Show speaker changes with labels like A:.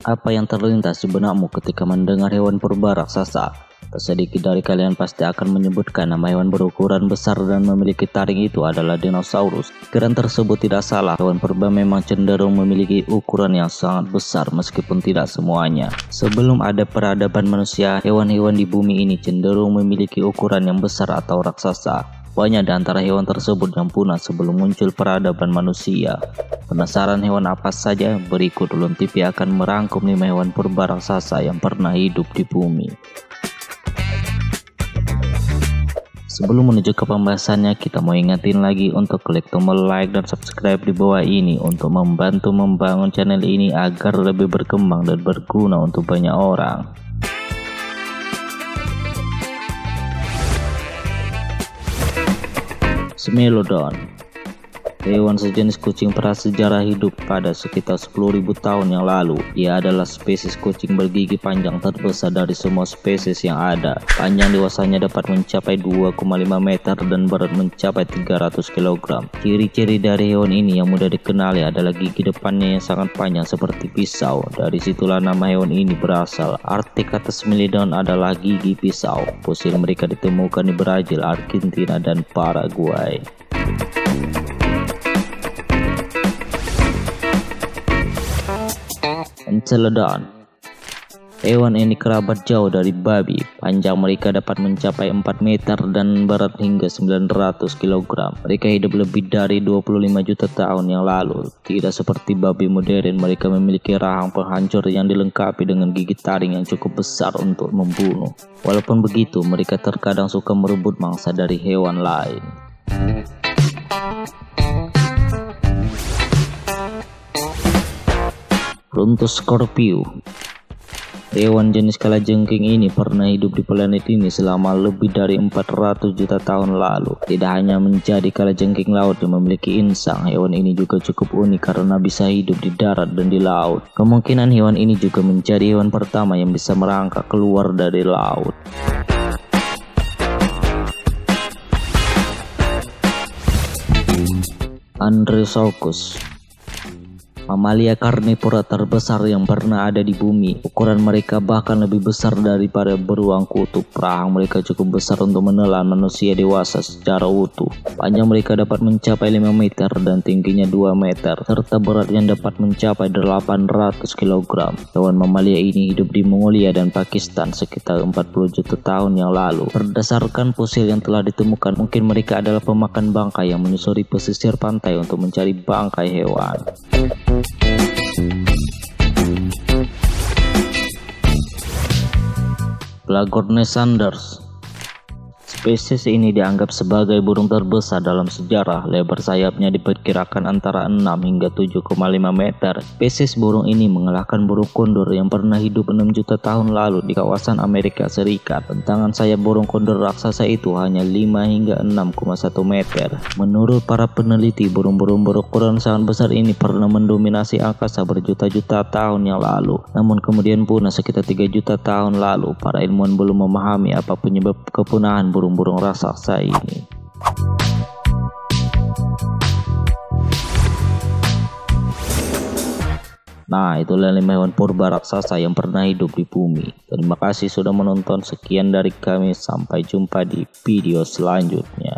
A: Apa yang terlintas di benakmu ketika mendengar hewan purba raksasa? Tak sedikit dari kalian pasti akan menyebutkan nama hewan berukuran besar dan memiliki taring itu adalah dinosaurus. Keren tersebut tidak salah, hewan purba memang cenderung memiliki ukuran yang sangat besar meskipun tidak semuanya. Sebelum ada peradaban manusia, hewan-hewan di bumi ini cenderung memiliki ukuran yang besar atau raksasa. Banyak di antara hewan tersebut yang punah sebelum muncul peradaban manusia. Penasaran hewan apa saja? Berikut Ulun TV akan merangkum 5 hewan purba raksasa yang pernah hidup di bumi. Sebelum menuju ke pembahasannya, kita mau ingatin lagi untuk klik tombol like dan subscribe di bawah ini untuk membantu membangun channel ini agar lebih berkembang dan berguna untuk banyak orang. Smilodon Hewan sejenis kucing prasejarah hidup pada sekitar 10.000 tahun yang lalu. Ia adalah spesies kucing bergigi panjang terbesar dari semua spesies yang ada. Panjang dewasanya dapat mencapai 2,5 meter dan berat mencapai 300 kg. Ciri-ciri dari hewan ini yang mudah dikenali adalah gigi depannya yang sangat panjang seperti pisau. Dari situlah nama hewan ini berasal. Arti kata Smilodon adalah gigi pisau. Fosil mereka ditemukan di Brazil, Argentina, dan Paraguay. Enceladon Hewan ini kerabat jauh dari babi. Panjang mereka dapat mencapai 4 meter dan berat hingga 900 kg. Mereka hidup lebih dari 25 juta tahun yang lalu. Tidak seperti babi modern, mereka memiliki rahang penghancur yang dilengkapi dengan gigi taring yang cukup besar untuk membunuh. Walaupun begitu, mereka terkadang suka merebut mangsa dari hewan lain. Runtus Scorpio Hewan jenis kalajengking ini pernah hidup di planet ini selama lebih dari 400 juta tahun lalu. Tidak hanya menjadi kalajengking laut yang memiliki insang, hewan ini juga cukup unik karena bisa hidup di darat dan di laut. Kemungkinan hewan ini juga menjadi hewan pertama yang bisa merangkak keluar dari laut. Andresaurus Mamalia karnivora terbesar yang pernah ada di bumi. Ukuran mereka bahkan lebih besar daripada beruang kutub. Rahang mereka cukup besar untuk menelan manusia dewasa secara utuh. Panjang mereka dapat mencapai 5 meter dan tingginya 2 meter, serta beratnya dapat mencapai 800 kg. Hewan mamalia ini hidup di Mongolia dan Pakistan sekitar 40 juta tahun yang lalu. Berdasarkan fosil yang telah ditemukan, mungkin mereka adalah pemakan bangkai yang menyusuri pesisir pantai untuk mencari bangkai hewan. Blagorne Sanders Spesies ini dianggap sebagai burung terbesar dalam sejarah. Lebar sayapnya diperkirakan antara 6 hingga 7,5 meter. Spesies burung ini mengalahkan burung kondor yang pernah hidup 6 juta tahun lalu di kawasan Amerika Serikat. Bentangan sayap burung kondor raksasa itu hanya 5 hingga 6,1 meter. Menurut para peneliti, burung-burung berukuran sangat besar ini pernah mendominasi angkasa berjuta-juta tahun yang lalu. Namun kemudian punah sekitar 3 juta tahun lalu. Para ilmuwan belum memahami apa penyebab kepunahan burung burung-burung raksasa ini. Nah, itulah lima hewan purba raksasa yang pernah hidup di bumi. Terima kasih sudah menonton. Sekian dari kami. Sampai jumpa di video selanjutnya.